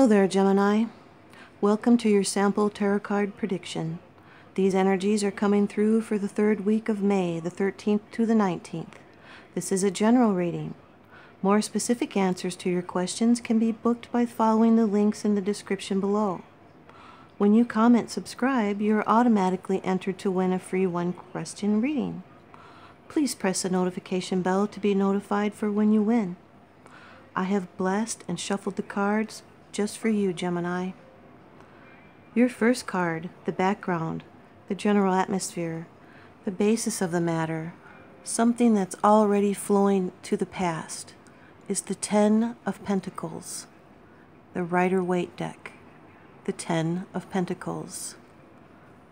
Hello there, Gemini. Welcome to your sample tarot card prediction. These energies are coming through for the third week of May, the 13th to the 19th. This is a general reading. More specific answers to your questions can be booked by following the links in the description below. When you comment subscribe, you are automatically entered to win a free one question reading. Please press the notification bell to be notified for when you win. I have blessed and shuffled the cards just for you, Gemini. Your first card, the background, the general atmosphere, the basis of the matter, something that's already flowing to the past, is the Ten of Pentacles, the Rider Waite deck the Ten of Pentacles.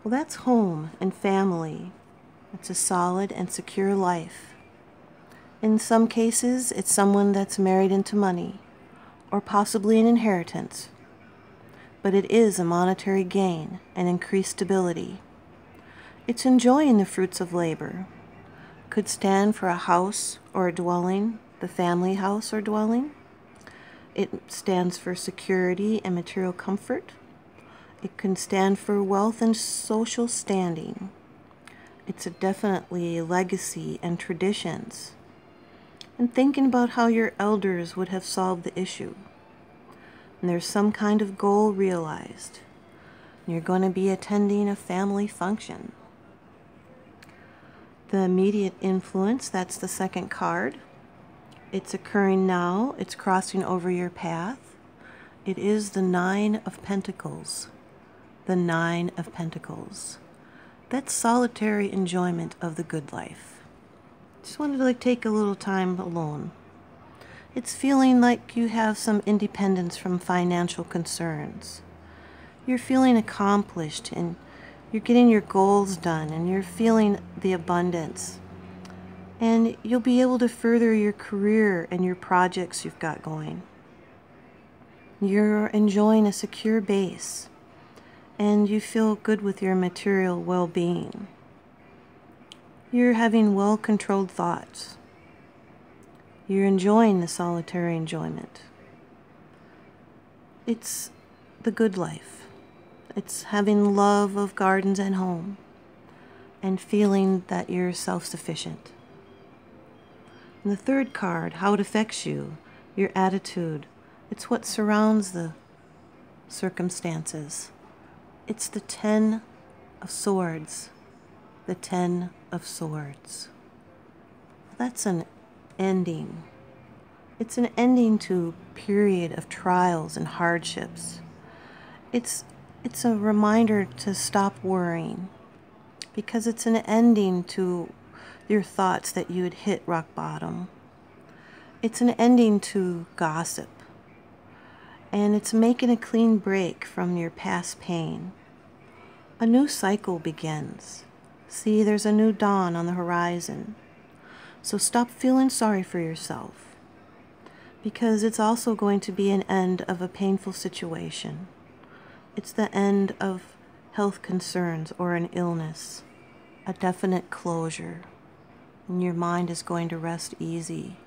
Well, that's home and family. It's a solid and secure life. In some cases, it's someone that's married into money, or possibly an inheritance. But it is a monetary gain and increased stability. It's enjoying the fruits of labor. Could stand for a house or a dwelling, the family house or dwelling. It stands for security and material comfort. It can stand for wealth and social standing. It's a definitely legacy and traditions. And thinking about how your elders would have solved the issue. And there's some kind of goal realized. You're going to be attending a family function. The immediate influence, that's the second card. It's occurring now, it's crossing over your path. It is the Nine of Pentacles the Nine of Pentacles. That's solitary enjoyment of the good life. Just wanted to like take a little time alone. It's feeling like you have some independence from financial concerns. You're feeling accomplished and you're getting your goals done and you're feeling the abundance. And you'll be able to further your career and your projects you've got going. You're enjoying a secure base and you feel good with your material well being. You're having well controlled thoughts. You're enjoying the solitary enjoyment. It's the good life. It's having love of gardens and home and feeling that you're self sufficient. And the third card, how it affects you, your attitude. It's what surrounds the circumstances. It's the Ten of Swords. The Ten of Swords. That's an ending. It's an ending to a period of trials and hardships. It's it's a reminder to stop worrying because it's an ending to your thoughts that you had hit rock bottom. It's an ending to gossip. And it's making a clean break from your past pain. A new cycle begins. See, there's a new dawn on the horizon. So stop feeling sorry for yourself because it's also going to be an end of a painful situation. It's the end of health concerns or an illness, a definite closure, and your mind is going to rest easy.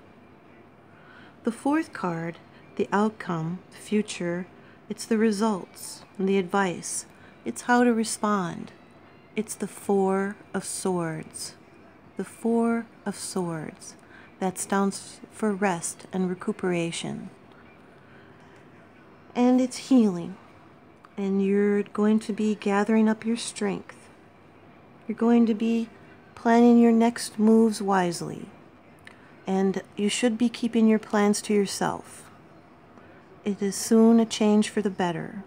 The fourth card, the outcome, the future, it's the results and the advice it's how to respond. It's the Four of Swords. The Four of Swords. That stands for rest and recuperation. And it's healing. And you're going to be gathering up your strength. You're going to be planning your next moves wisely. And you should be keeping your plans to yourself. It is soon a change for the better.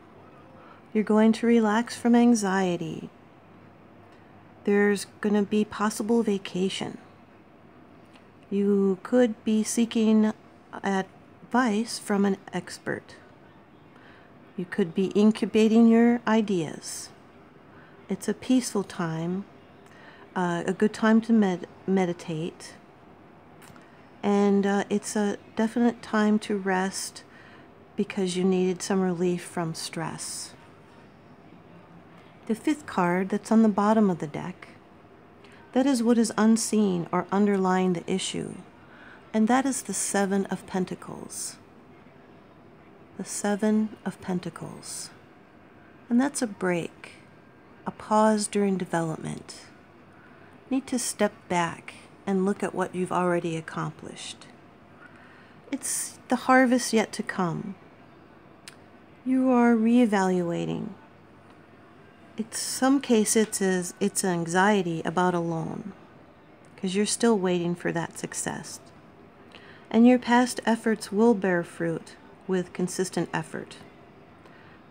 You're going to relax from anxiety. There's going to be possible vacation. You could be seeking advice from an expert. You could be incubating your ideas. It's a peaceful time, uh, a good time to med- meditate, and uh, it's a definite time to rest because you needed some relief from stress the fifth card that's on the bottom of the deck. That is what is unseen or underlying the issue, and that is the Seven of Pentacles. the Seven of Pentacles. And that's a break, a pause during development. Need to step back and look at what you've already accomplished. It's the harvest yet to come. You are reevaluating. In some cases, it's, it's anxiety about a loan because you're still waiting for that success. And your past efforts will bear fruit with consistent effort.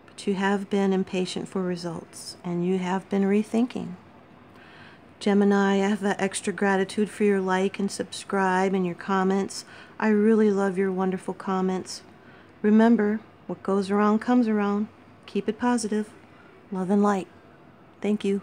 But you have been impatient for results and you have been rethinking. Gemini, I have extra gratitude for your like and subscribe and your comments. I really love your wonderful comments. Remember, what goes around comes around. Keep it positive. Love and light. Thank you.